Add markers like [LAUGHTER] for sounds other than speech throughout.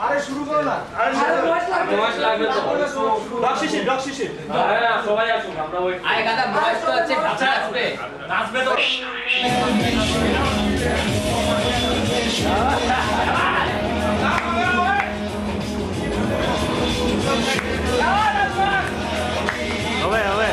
আরে শুরু করো না মাস লাগবে তো ব্লক শিশির ব্লক হ্যাঁ সবাই আসুন আমরা ওই আয় গাদা বয়স তো আছে ভাষা আসবে নাচবে তো olé, olé.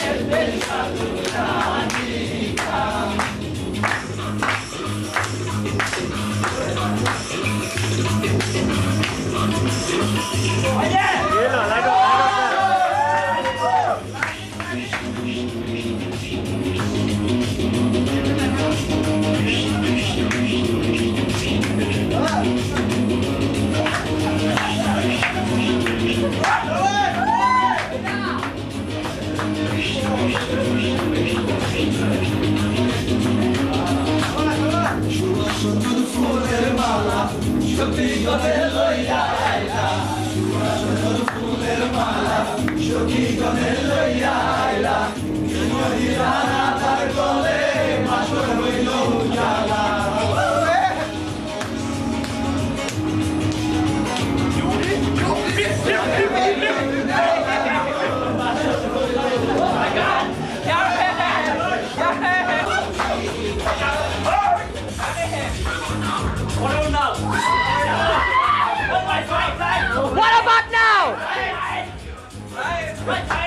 এলো তোমার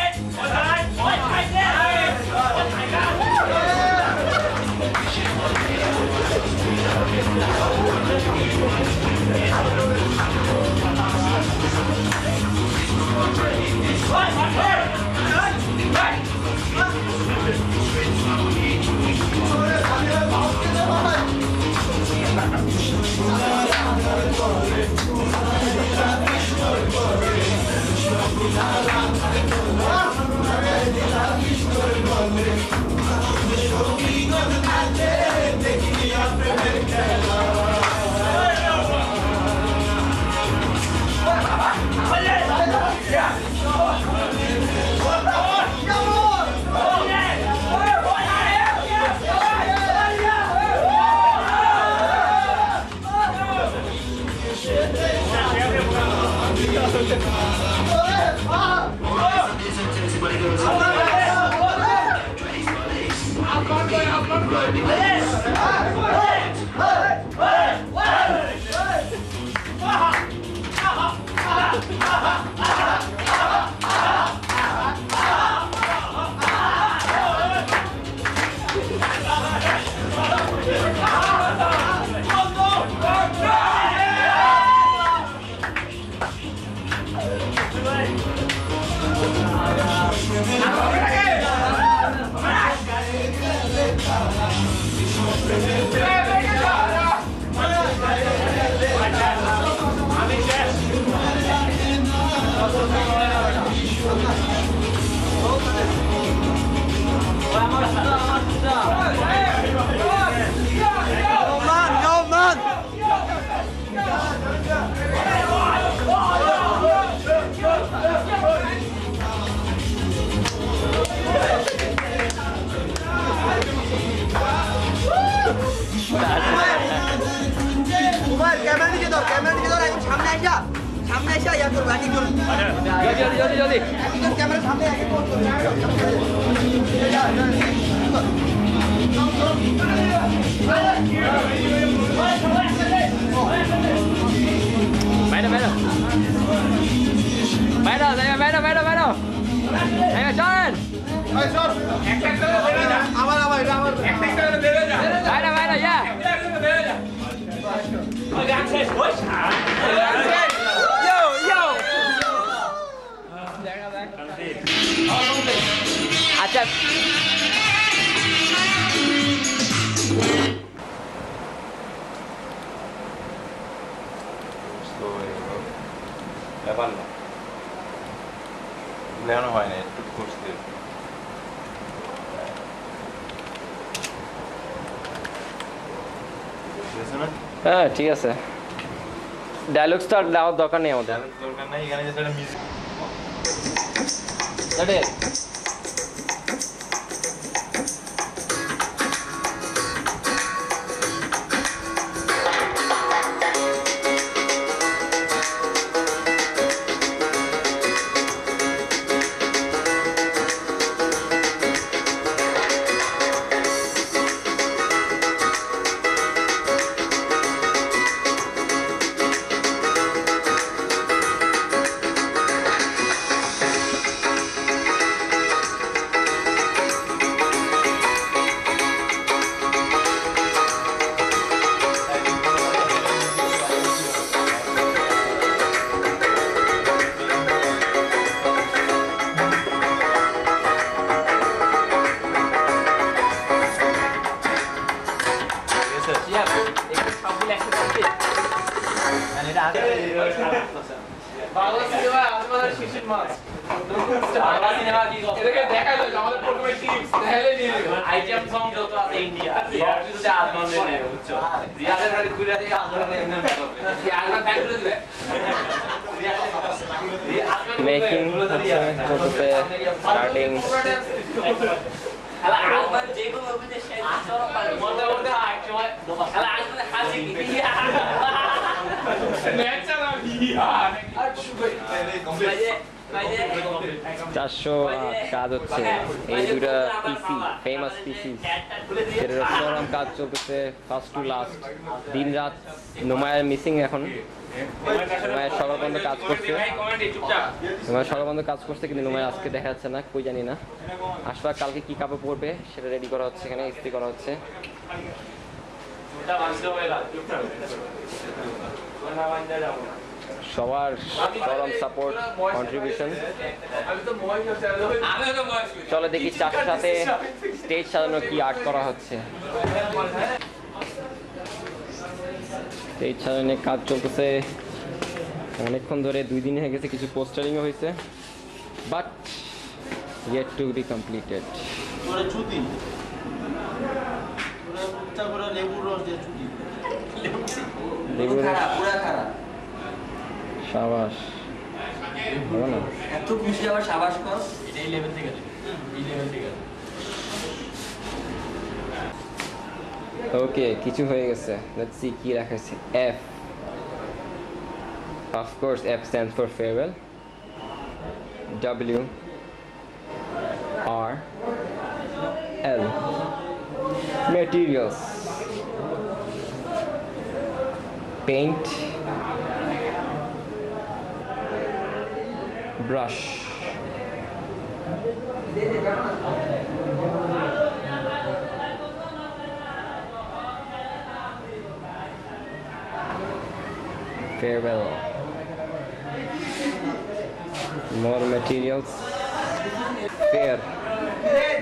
সামনে আসা ইয়া করব এক একজন জলদি জলদি জলদি এক একজন ক্যামেরা সামনে এক একজন বাইরে বাইরে বাইরে যাই বাইরে বাইরে বাইরে এই যাক। হ্যাঁ ঠিক আছে। ডায়লগস তো আর দেওয়ার দরকার নেই আমাদের। দরকার এখানে যেটা মিউজিক কাজ হচ্ছে এই দুটা পিসি ফেমাস পিসি সেটার চরম কাজ চলতেছে ফার্স্ট টু লাস্ট দিন রাত নোমায়ের মিসিং এখন। নোমায়ের সকাল কাজ করছে। নোমায়ের সকাল কাজ করছে, কিন্তু নোমায়ের আজকে দেখা যাচ্ছে না, কই জানি না। আসবা, কালকে কি কাপড় পরবে, সেটা রেডি করা হচ্ছে এখানে, ইস্ত্রি করা হচ্ছে। সবার চরম সাপোর্ট কন্ট্রিবিউশন চলো দেখি চারটার সাথে স্টেজ সাজানো কি আর্ট করা হচ্ছে। স্টেজ সাজানোর কাজ চলতেছে। অনেকক্ষণ ধরে দুই দিন হয়ে গেছে কিছু পোস্টারিংও হয়েছে। But yet to be completed লেবুর রস দিয়ে ছুটি। সাবাস। হবে না? এত খুশি আবার সাবাস কর এই লেভেল থেকে এই লেভেল থেকে ওকে কিছু হয়ে গেছে। লেটস সি কি রাখাইছে F of course F stands for farewell W R L materials. Paint. Brush farewell. More materials. Fair.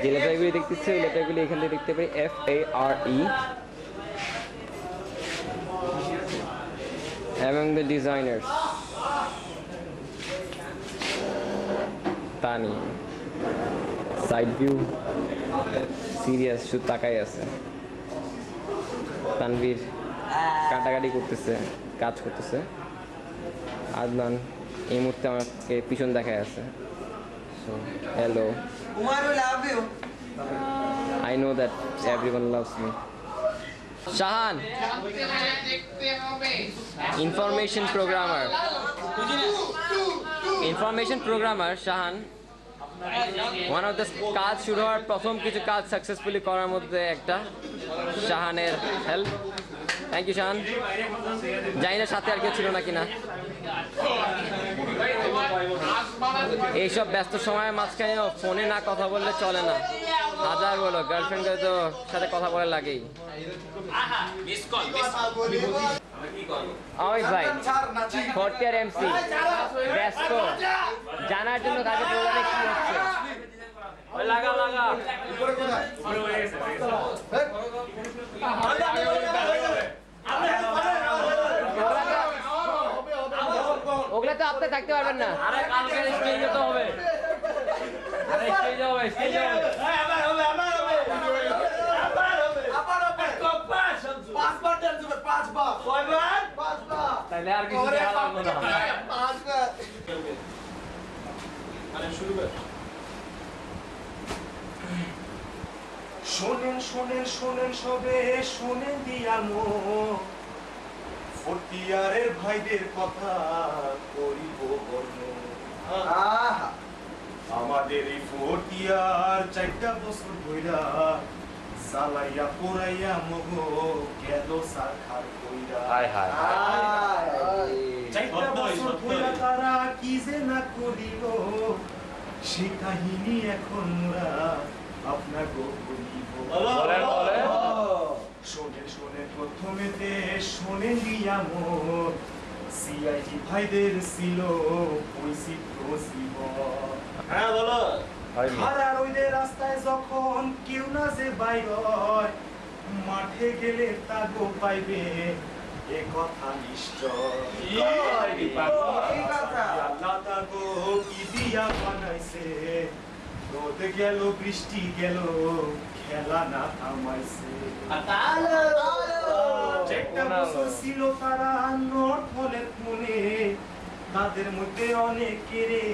যে লেটারগুলি দেখতেছে ওই লেটারগুলি এখান থেকে দেখতে পাই এফ এ আর ই এবং দ্য তানি সাইড ভিউ সিরিয়াস শুধু তাকাই আছে। তানভীর কাটাকাটি করতেছে কাজ করতেছে। আদনান এই মুহূর্তে আমাকে পিছন দেখায় আছে। So hello Kumar love you I know that everyone loves me. Shahan, programmer Shahan one of the কাজ শুরু হওয়ার প্রথম কিছু কাজ সাকসেসফুলি করার মধ্যে একটা। শাহানের হেল্প থ্যাংক ইউ শাহান জানি না সাথে আর কেউ ছিল না। কিনা এইসব ব্যস্ত সময়ের মাঝখানে ফোনে না কথা বললে চলে না। হাজার বলো গার্লফ্রেন্ডের তো সাথে কথা বলে লাগেই। অমিত ভাই ফোর্থ ইয়ার এমসি ব্যস্ত। জানার জন্য কাজে প্রোগ্রামে কি হচ্ছে? লাগা লাগা। ওগুলা তো আপনি থাকতে পারবেন না। আরে কালকে স্টেজে তো হবে। আরে স্টেজে হবে স্টেজে হবে। পাঁচবার। ডান্স পাঁচবার। তাহলে আর কিছু দেখা লাগবে না। শোনেন শোনেন শোনেন সবে শোনেন ফটিয়ারের ভাইদের কথা করিব বর্ণন আমাদের এই ফটিয়ার চারটা বছর ধইরা সালাইয়া পোড়াইয়া মগো গেল সারখার কইরা। হায় হায় চারটা বছর তারা কি যে না করিল সে কাহিনী এখন মোরা আপনাকে বলিব। বলেন বলেন। শোনেন শোনেন প্রথমেতে শোনেন দিয়ামোর সিআইজি ভাইদের ছিল বৈচিত্র জীবন। হ্যাঁ বলো? হারার ওইদের রাস্তায় যখন কেউ না যে বাইর মাঠে গেলে তাগো পাইবে। এ কথা নিশ্চয়। আল্লাহ তাগো কি দিয়া বানাইছে। রোদ গেল বৃষ্টি গেল খেলা না থামাইছে। একটা বছর ছিল তারা মনে তাদের মধ্যে অনেকেরই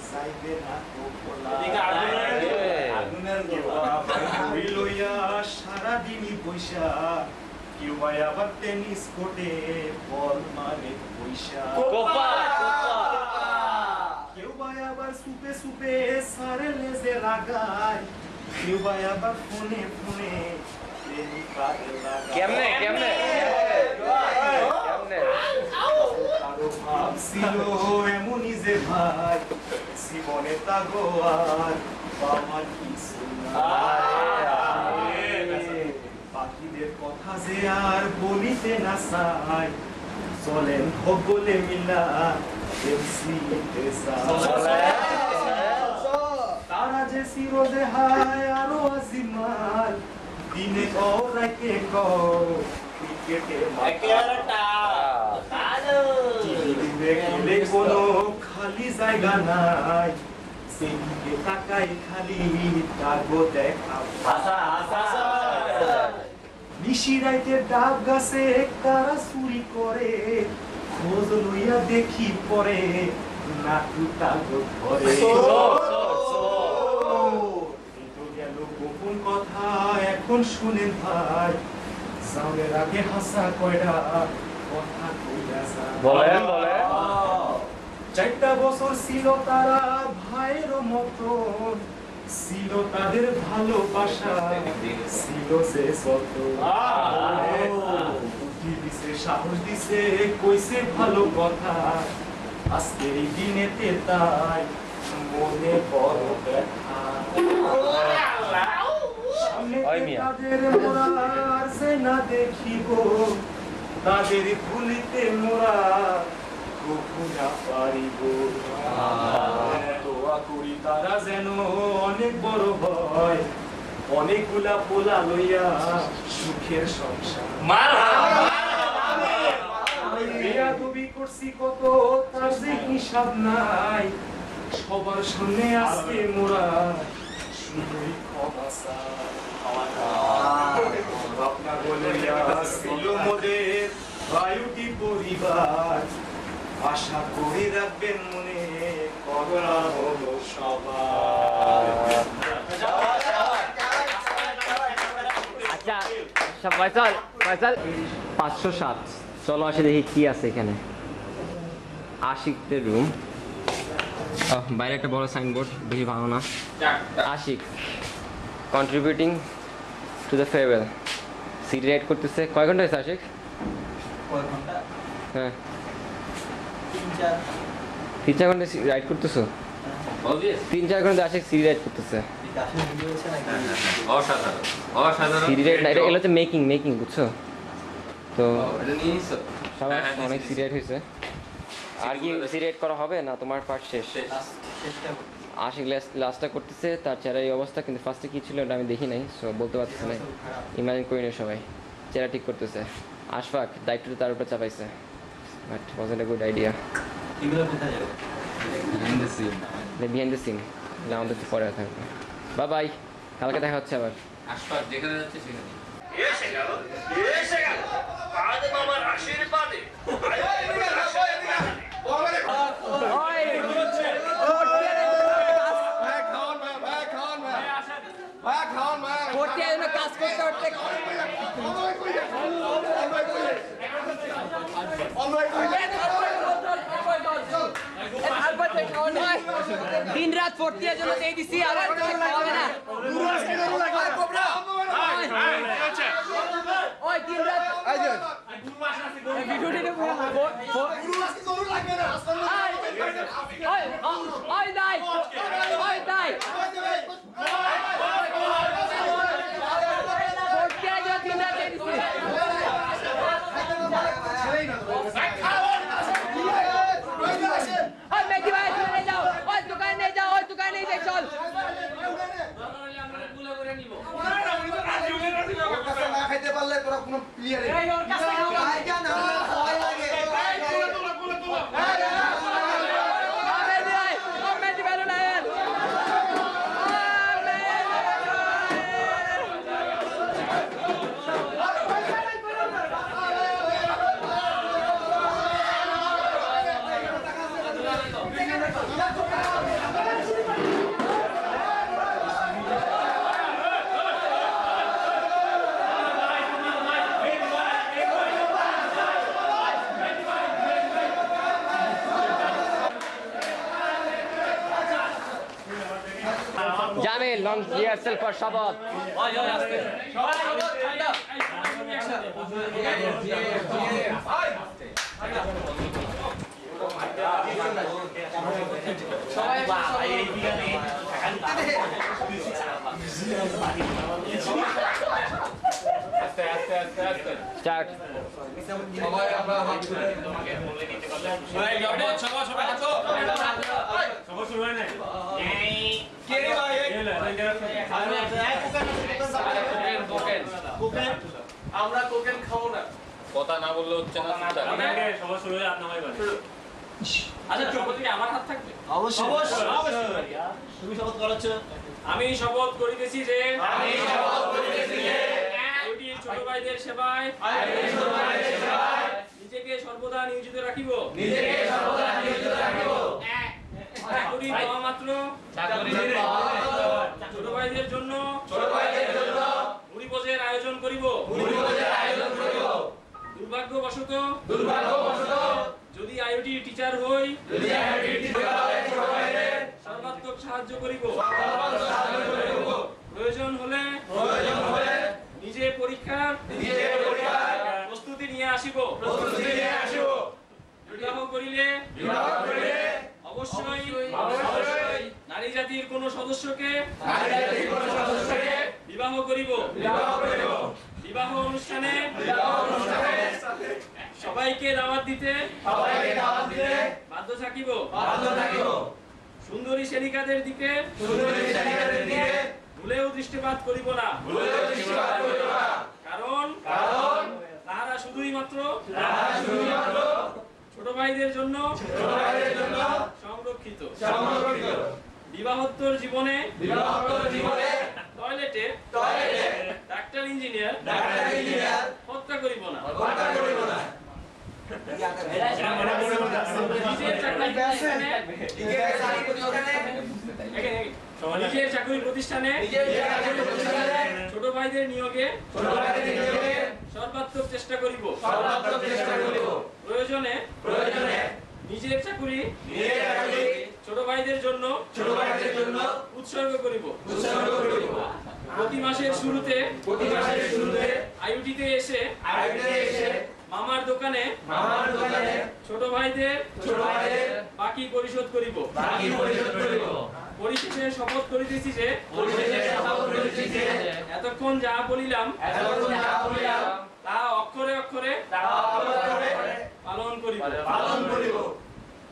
সারাদিনই বইসা কেউ আবার টেনিস কোর্টে বল মানে পয়সা কেউ আবার সুপে সুপে সারে লেজে লাগায়। কেউ আবার ফোনে ফোনে। কেমনে? কেমনে? কেমনে? কারও ভাব ছিল এমনই যে ভাই। জীবনে তাগো আর পাওয়ার কিছু পাখিদের কথা যে আর বলিতে না চাই চলেন ভগলে মিলা তারা যে সিরোজে হায় আরও আজিমাল দিনে কও রাইতে ক্রিকেটে কোনো খালি জায়গা নাই। সেদিকে তাকাই খালি তাগো দেখা নিশি রাইতে ডাব গাছে কারা চুরি করে। খোঁজ লইয়া দেখি পরে নাটু তাগো ধরে। গোপন কথা এখন শুনেন ভাই। সাউনের আগে হাসা কয়টা কথা। বলেন বলেন। চারটা বছর ছিল তারা ভাইয়ের মতন ছিল তাদের ভালোবাসা। ছিল সে দিছে সাহস দিছে কইছে ভালো কথা। আজকের এই দিনেতে তাই মনে বড় ব্যথা। তাদের মোরা না দেখিব। তাদের ভুলিতে মোরা সবার সামনে আজকে মোরা শুধুই আপনার বলিয়া মোদের বায়ুটি পরিবার? আশা করে রাখবেন মনে? করোনা হলো সবার। আচ্ছা আচ্ছা পাঁচশো সাত। চলো আসে দেখি কি আছে এখানে। আশিকদের রুম বাইরে একটা বড় সাইনবোর্ড বেশি ভালো না। Ashik contributing to the farewell city ride করতেছে। কয় ঘণ্টা হয়েছে আশিক? হ্যাঁ। তিন চার ঘণ্টা রাইড করতেছো? তিন চার ঘণ্টা আসে সিরি রাইড করতেছে। অসাধারণ। অসাধারণ। রাইড এটা হচ্ছে মেকিং মেকিং বুঝছ? তো হ্যাঁ, হ্যাঁ, অনেক নিছি, রাইড হয়েছে। আর কি রাইড করা হবে না? তোমার পার্ট শেষ। আশিক লাস্টটা করতেছে তার চেহারা এই অবস্থা কিন্তু ফার্স্টে কী ছিল ওটা আমি দেখি নাই সো বলতে পারতেছি না ইমাজিন করি না সবাই। চেহারা ঠিক করতেছে। আশফাক দায়িত্বটা তার উপরে চাপাইছে। But was a good idea এগুলো কোথায় যাবে? বিহাইন্ড দ্য সিন আমাদের তো পরে থাকবে। বা বাই কালকে দেখা হচ্ছে আবার। আশপাশ যেখানে যাচ্ছে সেখানে। এসে গেল এসে গেল। পাদে বাবার আশীর্বাদে। কাজ করতে দিন রাত ফোর্টিয়ার জন্য দিয়ে দিছি আবার খাওয়াবে না ওই দিন ওই ওই ওই দাই ফোর্টিয়ার জন্য দিন রাত দিয়ে দিছি ওই মেকি ভাই তুমি নিয়ে যাও ওই দোকানে নিয়ে যাও ওই দোকানে নিয়ে যাই চল এই ওর কাছে খাও। Ahmed ভাই, Ahmed বেরো না এর। জামিল লং ফর শপথ আস্তে আস্তে আস্তে আস্তে স্টার্ট সবাই আমরা হাত তুলে তোমাকে বলে দিতে পারলাম সবাই সবাই হাত সবার শুরু হয় নাই কে রে ভাই আমরা টোকেন খাব না কথা না বললে হচ্ছে না সবার শুরু হয়ে আপনার আচ্ছা চৌপতি আমার হাত থাকবে? অবশ্যই। তুমি শপথ করাচ্ছ আমি শপথ করিতেছি যে আমি শপথ করিতেছি যে দুটি ছোট ভাইদের সেবায় নিজেকে সর্বদা নিয়োজিত রাখিব। নিজেকে সর্বদা নিয়োজিত রাখিব। চাকরি পাওয়া মাত্র চাকরি ছোট ভাইদের জন্য ছোট ভাইদের জন্য মুড়িভোজের আয়োজন করিব। মুড়িভোজের আয়োজন করিব। দুর্ভাগ্যবশত দুর্ভাগ্যবশত যদি আইওটি টিচার হই যদি আমি ছোট ভাইদের সর্বাত্মক সাহায্য করিব। সর্বাত্মক সাহায্য করিব। প্রয়োজন হলে প্রয়োজন হলে নিজে পরীক্ষার নিজে পরিবার প্রস্তুতি নিয়ে আসিব। প্রস্তুতি নিয়ে আসিব। বিবাহ করিলে বিবাহ করিলে অবশ্যই অবশ্যই। নারী জাতির কোন সদস্যকে নারী জাতির কোন সদস্যকে বিবাহ করিব। বিবাহ করিব। বিবাহ অনুষ্ঠানে বিবাহ অনুষ্ঠানে সবাইকে দাওয়াত দিতে সবাইকে দাওয়াত দিতে বাধ্য থাকিব। বাধ্য থাকিব। সুন্দরী সেনিকাদের দিকে সুন্দরী জাতিকাদের দিকে ভুলেও দৃষ্টিপাত করিব না। ভুলেও দৃষ্টিপাত করিব না। কারণ কারণ তাহারা শুধুই মাত্র তারা শুধুমাত্র ছোট ভাইদের জন্য ছোট ভাইদের জন্য সংরক্ষিত। সংরক্ষিত। বিবাহোত্তর জীবনে বিবাহোত্তর জীবনে টয়লেটে টয়লেটে ডাক্তার ইঞ্জিনিয়ার ডাক্তার ইঞ্জিনিয়ার হত্যা করিব না। হত্যা করিব না। নিজের চাকরি প্রতিষ্ঠানে ছোট ভাইদের নিয়োগে সর্বাত্মক চেষ্টা করিব। সর্বাত্মক চেষ্টা করিব। প্রয়োজনে প্রয়োজনে নিজের চাকরি ছোট ভাইদের জন্য ছোট ভাইদের জন্য উৎসর্গ করিব। উৎসর্গ করিব। প্রতি মাসের শুরুতে প্রতি মাসের শুরুতে আইউটিতে এসে আইডিতে এসে মামার দোকানে মামার দোকানে ছোট ভাইদের ছোট ভাইদের বাকি পরিশোধ করিব। বাকি পরিশোধ করিব। পরিশেষে শপথ করিতেছি যে পরিশেষে শপথ করিতেছি যে এতক্ষণ যা বলিলাম এতক্ষণ যা বলিলাম তা অক্ষরে অক্ষরে তা অবলম্বন করে পালন করিব। পালন করিব।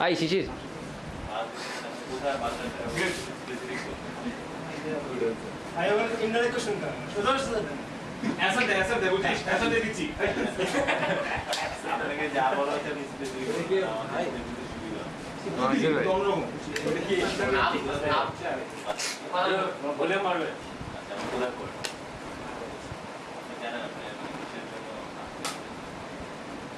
আই শিশির ভাই ওখানে ইন্টারনেট কোশ্চেন কর সোজা সোজা দেন অ্যান্সার দে অ্যান্সার দে বুঝছিস অ্যান্সার দিয়ে দিচ্ছি বলে মারবে আপনি এখানে কি করতে আসছেন জানেন না মানে আসছেন কেন? এই বেটা চাকরি টাইম দিয়ে আসছি বল কেন আসছেন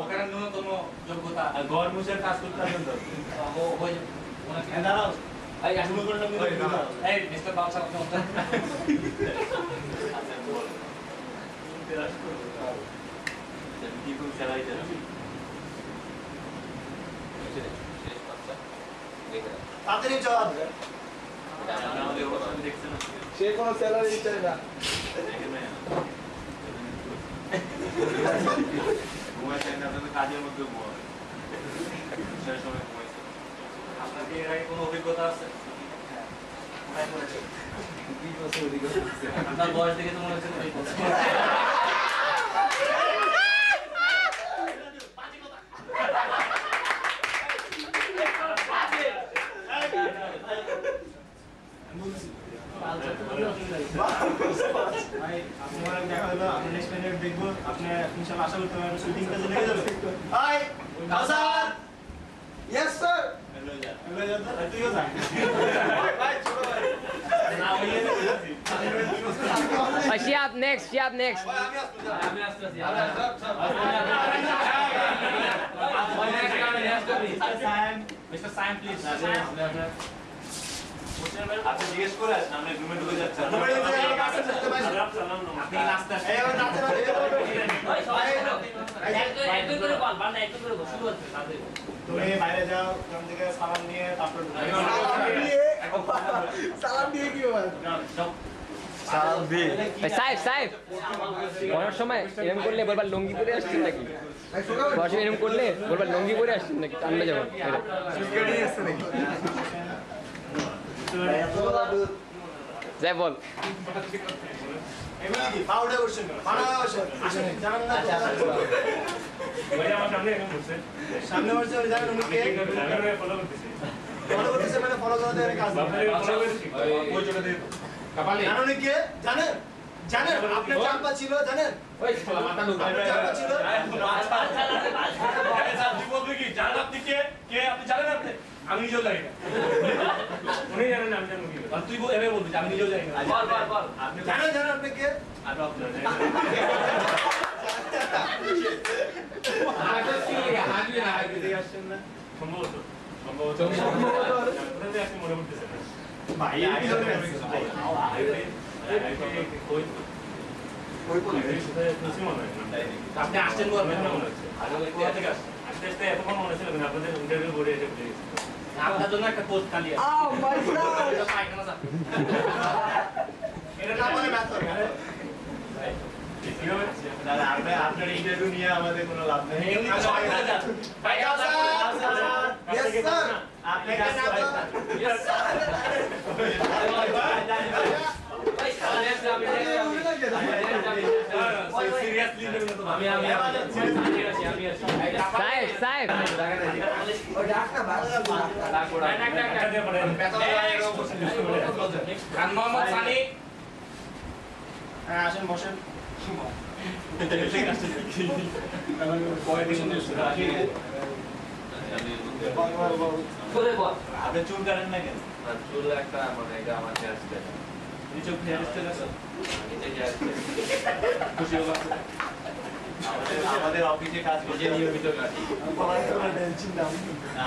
ওখানে ন্যূনতম যোগ্যতা ঘর মুছের কাজ করতে হবে তো দাঁড়াও। শুরু করলাম তাড়াতাড়ি জবাব দেন। সে কোনো স্যালারি চাই না। কাজের মধ্যে আপনার কি এর আগে কোনো অভিজ্ঞতা আছে? আপনার বয়স দেখে তো মনে হচ্ছে ভাই আপনার অনেক দেখা হলো আপনি নেক্সট মিনিট দেখব আপনি ইনশাআল্লাহ আশা করতে পারেন শুটিং কাজে লেগে যাবে হাই কাউসার ইয়েস স্যার এগুলো যা তো তুইও যা ভাই ছোট ভাই না ওই ভাই শিয়াব নেক্সট শিয়াব নেক্সট আমি আসতেছি মিস্টার সাইম প্লিজ আপনি জিজ্ঞেস করে আসেন আমরা রুমে তুমি বাইরে যাও ওখান থেকে সালাম নিয়ে তারপর সালাম দিয়ে? কি সাহেব সাহেব পড়ার সময় করলে বলবার লুঙ্গি পরে আসছেন নাকি? পড়ার সময় করলে বলবার লুঙ্গি পরে আসছেন নাকি? টানবে যেমন যাই বল কি জানেন সামনে বসে জানেন উনি কে ফলো করতেছে মানে ফলো করাতে কাজ জানেন উনি কে জানেন জানেন আপনার চাম্পা ছিল জানেন আপনার চাম্পা ছিল আমি নিজেও জানি না। উনি জানেন আমি জানি কি? আর তুই এভাবে বলবি আমি নিজেও জানি না। বল বল বল। আপনি জানেন জানেন আপনি কে? আমি আপনার সম্ভবত সম্ভবত কোথা থেকে আসছে মনে না আপনি আসছেন না মনে হচ্ছে আসছেন আস্তে আস্তে মনে না আপনাদের ইন্টারভিউ বোর্ডে এসে আপনার জন্য একটা পোস্ট খালি আছে। এটা পায়খানা স্যার। এটা না মানে ম্যাথ হবে আপনার ইন্টারভিউ নিয়ে আমাদের কোনো লাভ নেই। যান। Yes, sir. [LAUGHS] আপনি আসেন বসেন আপনি চুল কাটেন না কেন চুল একটা মানে আমার স্টাইল হেয়ার স্টাইল আছে খুশি হব আমাদের অফিসে কাজ করতে নিয়মিত না,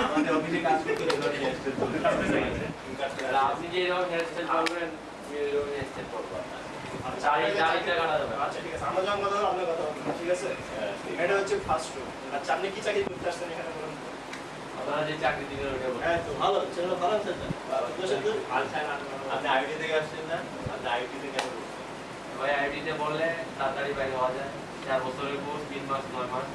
আমাদের অফিসে কাজ করতে হেয়ার স্টাইল আপনি যে এরকম হেয়ার স্টাইল করবেন আমি এরকম হেয়ার স্টাইল করব আচ্ছা ঠিক আছে আমরা যখন কথা বলব আপনার কথা বলব ঠিক আছে এটা হচ্ছে ফার্স্ট রুম আচ্ছা আপনি কি চাকরি করতে আসছেন এখানে যে চাকরি দিবেন ওটা হ্যাঁ তো ভালো ছেলেটা ভালো আছে তো দোষের দূর আপনি আইটি থেকে আসছেন না? আপনি আইটি থেকে ভাই আইডিতে বললে তাড়াতাড়ি বাইরে হওয়া যায়। চার বছরের কোর্স তিন মাস নয় মাস।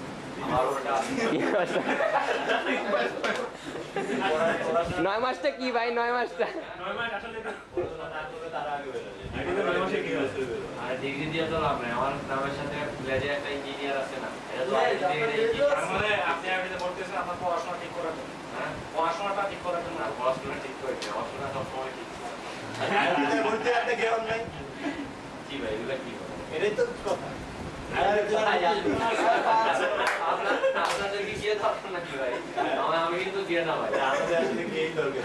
নয় মাসটা কি ভাই? নয় মাসটা। হয়? ডিগ্রি দিয়ে তো লাভ নেই। আমার নামের সাথে একটা ইঞ্জিনিয়ার আছে না। এটা তো ইঞ্জিনিয়ার মানে আপনি পড়তেছেন আপনার পড়াশোনা ঠিক করার হ্যাঁ পড়াশোনাটা ঠিক করার জন্য না, পড়াশোনা ঠিক করে নি, পড়াশোনা সবসময় ঠিক ছিল। আপনি জ্ঞান নাই। কি ভাই এগুলো কি এটাই তো কথা। আপনাদেরকে গিয়ে দরকার নাকি ভাই? আমি কিন্তু গিয়ে না ভাই। আমাদের গিয়েই দরকার।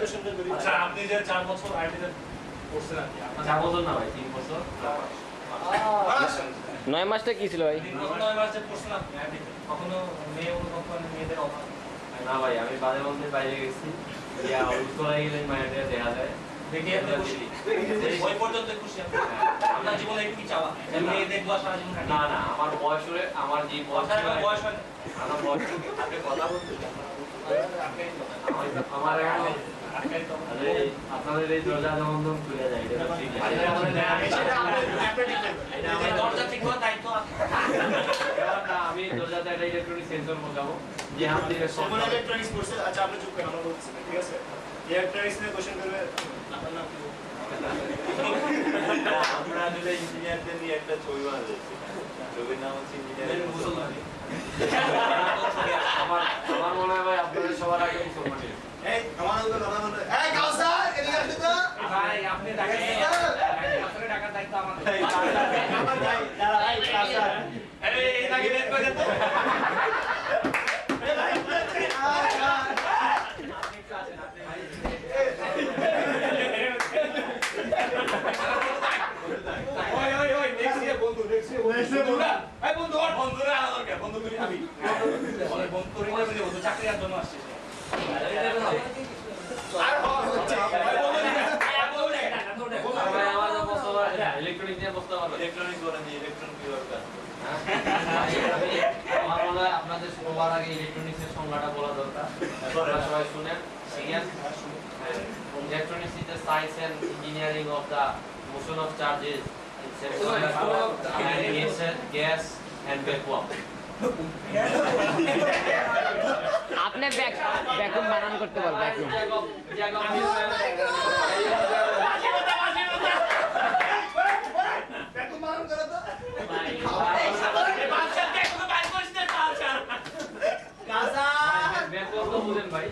কোশ্চেনটা করি। আচ্ছা আপনি যে চার বছর আইটিতে পড়ছেন আর কি আপনার চার বছর না ভাই তিন বছর নয় মাসটা কি ছিল ভাই? নয় মাস যে পড়ছেন আপনি আইটিতে কখনো মেয়ে অনুভব মেয়েদের অভাব না ভাই আমি বাজে মধ্যে বাইরে গেছি। ইয়া উত্তরা গেলে মায়ের দেখা যায়। দেখি আপনি খুশি? ওই পর্যন্ত খুশি আপনার জীবনে কি চাওয়া? মেয়ে দেখব সারা জীবন না না আমার বয়স হলে আমার যে বয়স হয়- হয় আমার বয়স আপনি কথা বলতে আমার- আপনাদের এই দরজা তেমন খুলে নিয়ে একটা ছবি নাম হচ্ছে ইঞ্জিনিয়ারিং মুসলমানি আমার আমার মনে হয় আপনাদের সবার আগে মুসলমানের এই আমার উপরে কথা বলবে এই কাউসার এদিকে আসো তো ভাই আপনি টাকা দিয়ে আসলে দায়িত্ব আমাদের আমার ভাই দাঁড়া ভাই কাউসার এই এই টাকা করে তো এই ভাই ওই ওই ওই নেক্সট ইয়ার বন্ধু নেক্সট ইয়ার বন্ধু এই বন্ধু ওর বন্ধুরা আনা দরকার বন্ধু করি আমি বলে বন্ধু করি না বুঝে বন্ধু চাকরি আর জন্য আসছে আর হচ্ছে বন্ধু দিবে বন্ধু দেখ বন্ধু দেখ আর ভাই আমার তো বসতে পারে ইলেকট্রনিক নিয়ে বসতে পারবে ইলেকট্রনিক বলেন যে ইলেকট্রনিক কীভাবে কাজ করে আমার মনে হয় আপনাদের সবার আগে ইলেকট্রনিক্সের সংজ্ঞাটা বলা দরকার আপনারা সবাই শুনেন serious electronics and engineering of the motion of charges gas and vacuum আপনি ব্যাক ব্যাকুম বানান করতে পারবেন ব্যাকুম বেকুম মারুন করে তো ভ্যাকুয়াম তো বুঝেন ভাই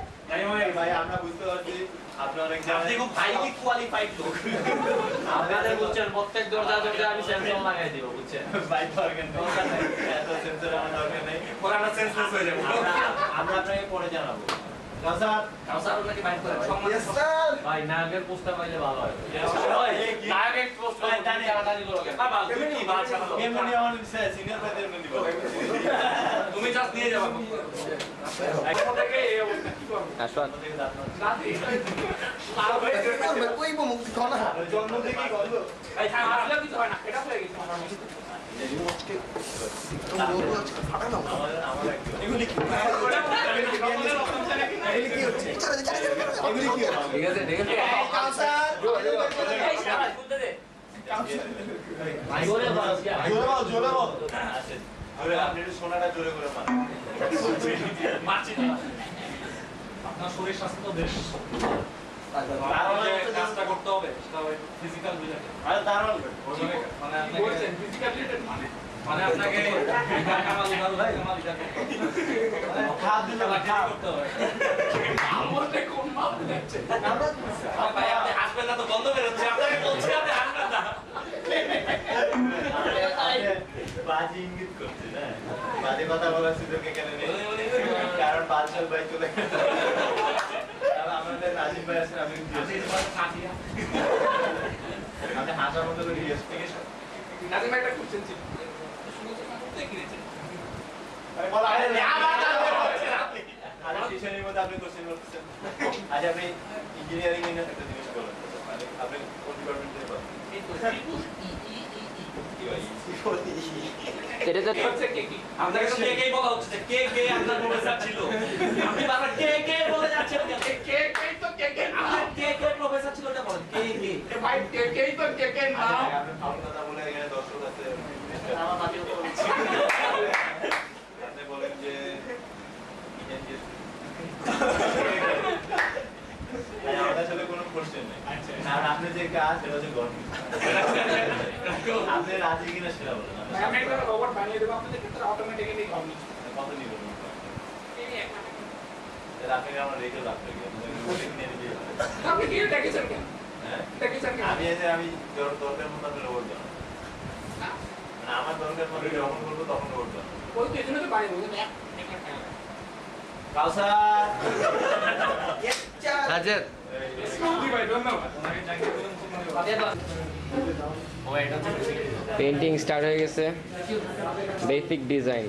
ভাই আমরা বুঝতে পারছি আপনার আপনি খুব হাইলি কোয়ালিফাইড লোক আপনাদের বুঝছেন প্রত্যেক দরজা দরজা আমি সেন্সর লাগাই দিব বুঝছেন ভাই দরকার নেই এত সেন্সর আমার দরকার নেই পরে সেন্সলেস হয়ে যাব আমরা আপনাকে পরে জানাব। কাউসার কাউসার আপনাকে বাইর করে স্যার ভাই নায়কের পোস্টটা পাইলে ভালো হয়। নায়কের পোস্ট জানি। তাড়াতাড়ি করো কেন? এমনি আমার সিনিয়র ভাইদের এমনি তুমি জাস্ট নিয়ে যাবা এখন থেকে এই অবস্থা কি করব আসওয়াত ওই মুখ কনা জন্ম থেকেই গন্ধ ভাই থাক আসলে কিছু হয় না। এটা হয়ে গেছে। আমার মনে আমাদের এগুলি কি আপনার শরীর স্বাস্থ্য তো বেশ। কাজটা করতে হবে সেটা ফিজিক্যাল রিলেটেড আরে দারোয়ান কই? মানে? মানে আপনাকে কামাল হবে আরে ভাই আপনি হাসবেন না তো বন্ধ বেরোচ্ছে আপনাকে বলছি আপনি হাসবেন না বাজে ইঙ্গিত করছে না বাজে কথা বলার সুযোগ এখানে নেই কারণ বাদশাহ ভাই চলে গেছে আমাদের রাজীব ভাই আছেন আমি হাসার মতো করে ইয়েস থেকে নাজিম একটা কোশ্চেন ছিল কিনেছেন? আপনি ইঞ্জিনিয়ারিং এর একটা জিনিস বলেন। মানে আপনি কোন ডিপার্টমেন্টে পড়েন এই তো ট্রিপল ই ই ই ই এটা তো হচ্ছে কে কি? আপনাকে তো কে কে বলা হচ্ছে যে কে কে আপনার প্রফেসর ছিল আপনি বারবার কে কে বলে যাচ্ছেন কে কে তো কে কে আপনার কে কে প্রফেসর ছিল ওটা বলেন। কে কে? ভাই কে কে তো কে কে আপনি ফাউল কথা বলে এখানে দর্শক আছে। আমার বাকি তো বলছি আপনি বলেন যে ইন্ডিয়ান আমাদের আসলে কোনো? কোশ্চেন নেই আর আপনি যে কাজ সেটা হচ্ছে গভর্নমেন্ট আপনি রাজি কিনা? সেটা বলেন আমি একটা রোবট বানিয়ে দেবো আপনাদের ক্ষেত্রে অটোমেটিক্যালি হবে কত নিবেন আপনি আমার রেখে রাখতে আপনি কি দেখেছেন কেন হ্যাঁ আমি আমি দরকার মতো আপনি রোবট জানো মানে আমার দরকার মতো যখন করব তখন রোবট জানো ওই তো এজন্য তো বানিয়ে দেবো দেখ কাউসার হাজার জি ভাই ধন্যবাদ ওনাকে চাকরি দিলেন ধন্যবাদ পেন্টিং স্টার্ট হয়ে গেছে। বেসিক ডিজাইন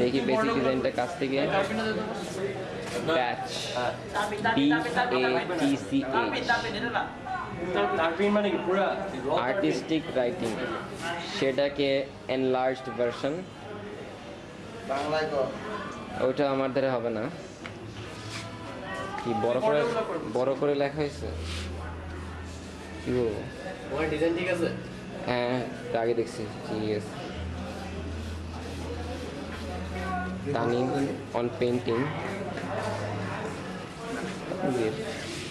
দেখি বেসিক ডিজাইনটা কাছ থেকে। Patch B A T C H artistic writing সেটাকে এনলার্জড ভার্সন ওটা আমার দ্বারা হবে না। কি বড় করে বড় করে লেখা হয়েছে? কি বলব? ডিজাইন ঠিক আছে? হ্যাঁ এটা আগে দেখছি। ঠিক আছে। তানিম অন পেন্টিং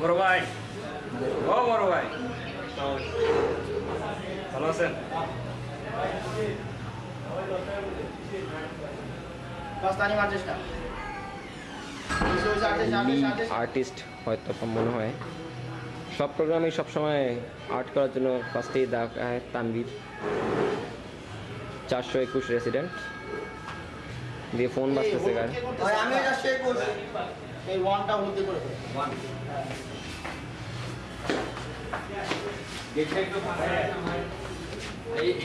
বড় ভাই ও বড় ভাই ভালো আছেন? আর্টিস্ট হয়তো মনে হয়। সব প্রোগ্রামে সবসময় আর্ট করার জন্য ফার্স্টেই দেখা হয় তানভীর। চারশো একুশ রেসিডেন্ট দিয়ে ফোন বাজতেছে কার এই ওয়ানটা করে।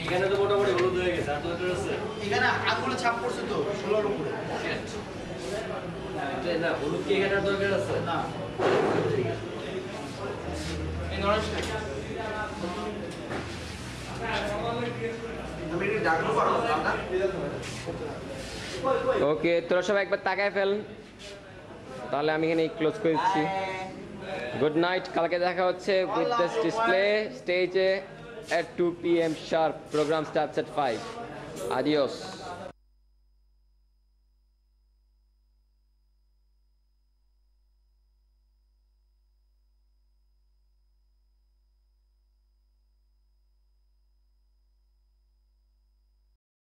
এইখানে তো মোটামুটি হলুদ হয়ে গেছে আর তো আছে। এখানে আগুনে ছাপ পড়ছে তো ষোলোর উপরে। না হলুদ কি এখানে দরকার আছে? এই নরেশ না ওকে তোরা সব একবার তাকায় ফেল তাহলে আমি এখানে ক্লোজ করে দিচ্ছি গুড নাইট কালকে দেখা হচ্ছে উইথ দিস ডিসপ্লে স্টেজে at 2 p.m. sharp. Program starts at 5. Adios.